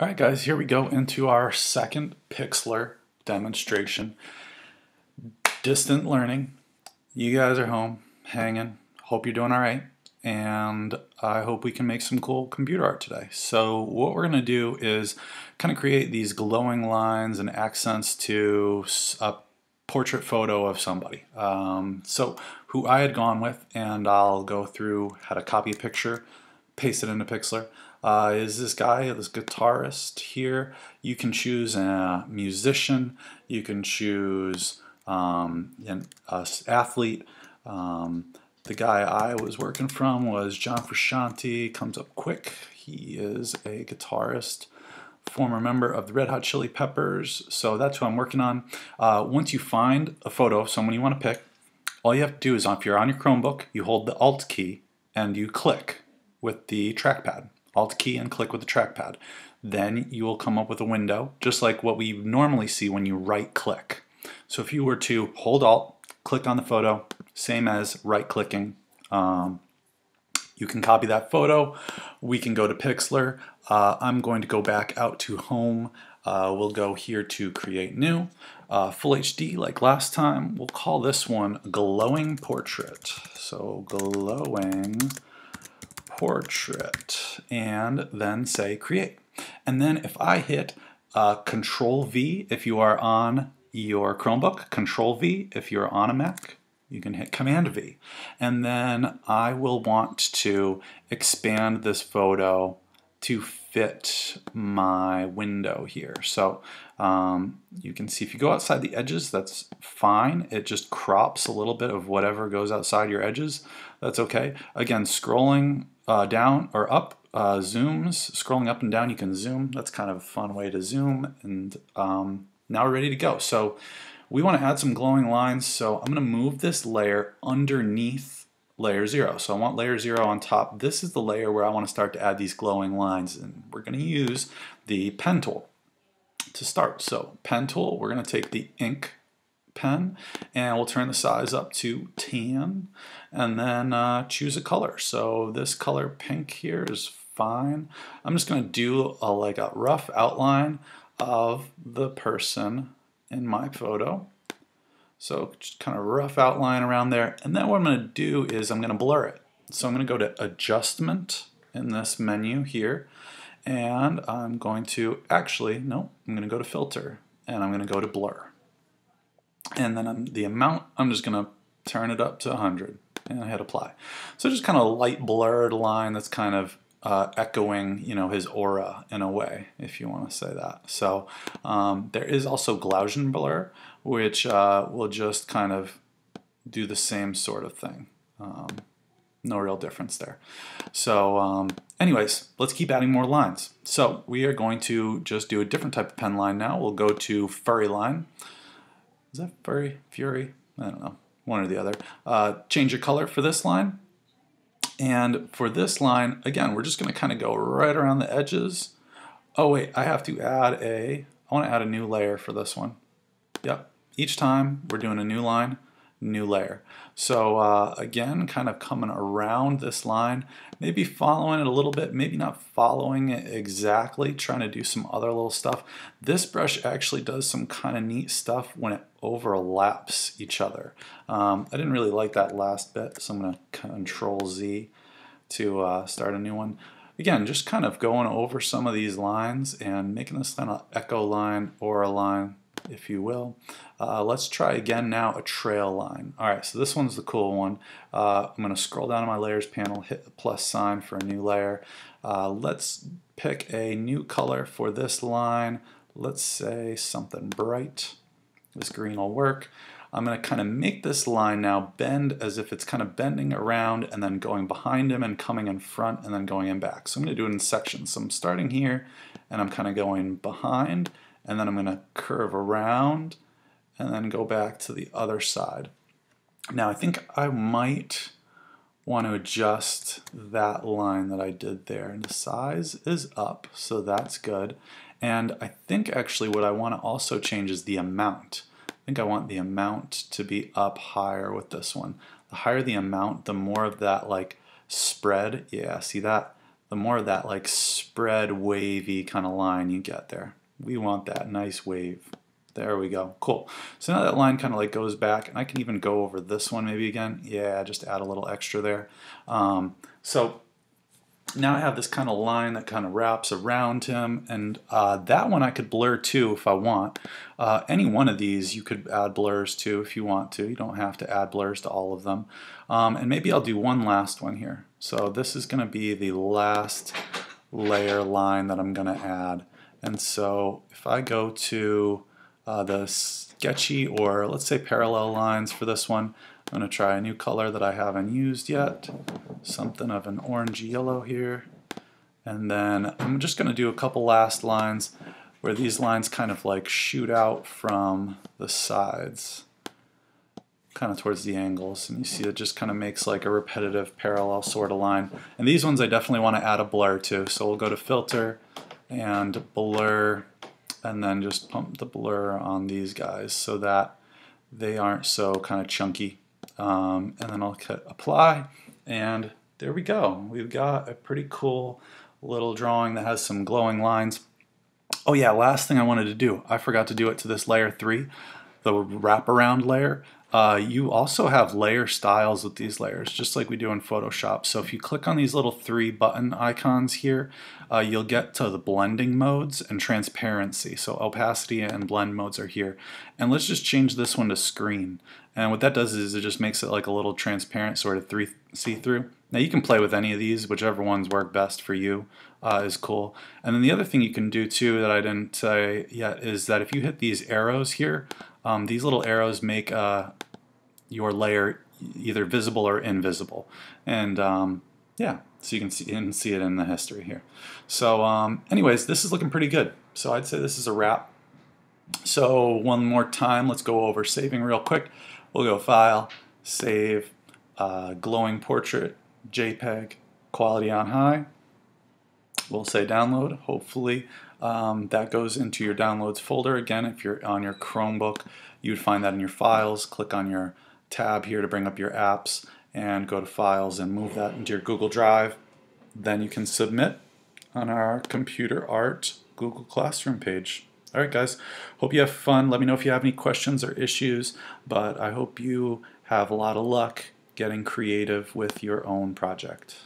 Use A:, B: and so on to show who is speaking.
A: All right, guys, here we go into our second Pixlr demonstration. Distant learning. You guys are home, hanging. Hope you're doing all right. And I hope we can make some cool computer art today. So what we're going to do is kind of create these glowing lines and accents to a portrait photo of somebody. Um, so who I had gone with, and I'll go through how to copy a picture, paste it into Pixlr uh, is this guy, this guitarist here. You can choose a musician, you can choose um, an athlete. Um, the guy I was working from was John Frusciante, comes up quick. He is a guitarist, former member of the Red Hot Chili Peppers, so that's who I'm working on. Uh, once you find a photo of someone you want to pick, all you have to do is if you're on your Chromebook, you hold the Alt key and you click with the trackpad. Alt key and click with the trackpad. Then you will come up with a window, just like what we normally see when you right click. So if you were to hold Alt, click on the photo, same as right clicking, um, you can copy that photo. We can go to Pixlr. Uh, I'm going to go back out to home. Uh, we'll go here to create new. Uh, full HD like last time. We'll call this one glowing portrait. So glowing portrait and then say create. And then if I hit uh, Control V if you are on your Chromebook, Control V if you're on a Mac, you can hit Command V. And then I will want to expand this photo to fit my window here. So um, you can see if you go outside the edges, that's fine. It just crops a little bit of whatever goes outside your edges. That's okay. Again, scrolling uh, down or up uh, zooms, scrolling up and down, you can zoom. That's kind of a fun way to zoom. And um, now we're ready to go. So we want to add some glowing lines. So I'm going to move this layer underneath layer zero. So I want layer zero on top. This is the layer where I want to start to add these glowing lines. And we're going to use the pen tool to start. So pen tool, we're going to take the ink pen and we'll turn the size up to 10 and then uh, choose a color. So this color pink here is fine. I'm just going to do a, like a rough outline of the person in my photo. So just kind of rough outline around there. And then what I'm going to do is I'm going to blur it. So I'm going to go to adjustment in this menu here. And I'm going to actually, no, I'm going to go to filter and I'm going to go to blur. And then I'm, the amount, I'm just going to turn it up to 100 and I hit apply. So just kind of light blurred line that's kind of uh, echoing, you know, his aura in a way, if you want to say that. So um, there is also Gaussian blur, which uh, will just kind of do the same sort of thing. Um, no real difference there. So um, anyways, let's keep adding more lines. So we are going to just do a different type of pen line now. We'll go to furry line. Is that furry? Fury? I don't know one or the other. Uh, change your color for this line. And for this line, again, we're just going to kind of go right around the edges. Oh wait, I have to add a, I want to add a new layer for this one. Yep, each time we're doing a new line new layer. So uh, again, kind of coming around this line, maybe following it a little bit, maybe not following it exactly, trying to do some other little stuff. This brush actually does some kind of neat stuff when it overlaps each other. Um, I didn't really like that last bit, so I'm going to Control Z to uh, start a new one. Again, just kind of going over some of these lines and making this kind of echo line or a line if you will. Uh, let's try again now a trail line. All right, so this one's the cool one. Uh, I'm going to scroll down to my layers panel, hit the plus sign for a new layer. Uh, let's pick a new color for this line. Let's say something bright. This green will work. I'm going to kind of make this line now bend as if it's kind of bending around and then going behind him and coming in front and then going in back. So I'm going to do it in sections. So I'm starting here and I'm kind of going behind and then I'm going to curve around and then go back to the other side. Now I think I might want to adjust that line that I did there and the size is up so that's good and I think actually what I want to also change is the amount. I think I want the amount to be up higher with this one. The higher the amount the more of that like spread, yeah see that the more of that like spread wavy kind of line you get there. We want that nice wave. There we go. Cool. So now that line kind of like goes back, and I can even go over this one maybe again. Yeah, just add a little extra there. Um, so now I have this kind of line that kind of wraps around him, and uh, that one I could blur too if I want. Uh, any one of these you could add blurs to if you want to. You don't have to add blurs to all of them. Um, and maybe I'll do one last one here. So this is going to be the last layer line that I'm going to add. And so if I go to uh, the sketchy or let's say parallel lines for this one, I'm going to try a new color that I haven't used yet, something of an orange yellow here. And then I'm just going to do a couple last lines where these lines kind of like shoot out from the sides, kind of towards the angles. And you see it just kind of makes like a repetitive parallel sort of line. And these ones I definitely want to add a blur to. So we'll go to Filter and Blur and then just pump the blur on these guys so that they aren't so kind of chunky. Um, and then I'll hit apply and there we go. We've got a pretty cool little drawing that has some glowing lines. Oh yeah, last thing I wanted to do. I forgot to do it to this layer 3, the wraparound layer. Uh, you also have layer styles with these layers, just like we do in Photoshop. So if you click on these little three button icons here, uh, you'll get to the blending modes and transparency. So opacity and blend modes are here. And let's just change this one to screen. And what that does is it just makes it like a little transparent sort of three see-through. Now you can play with any of these, whichever ones work best for you uh, is cool. And then the other thing you can do too that I didn't say yet is that if you hit these arrows here, um, these little arrows make uh, your layer either visible or invisible. And um, yeah, so you can see, you can see it in the history here. So um, anyways, this is looking pretty good. So I'd say this is a wrap. So one more time, let's go over saving real quick. We'll go File, Save, uh, Glowing Portrait, JPEG, Quality on High. We'll say Download. Hopefully um, that goes into your Downloads folder. Again, if you're on your Chromebook, you'd find that in your Files. Click on your tab here to bring up your apps and go to Files and move that into your Google Drive. Then you can submit on our Computer Art Google Classroom page. All right, guys. Hope you have fun. Let me know if you have any questions or issues, but I hope you have a lot of luck getting creative with your own project.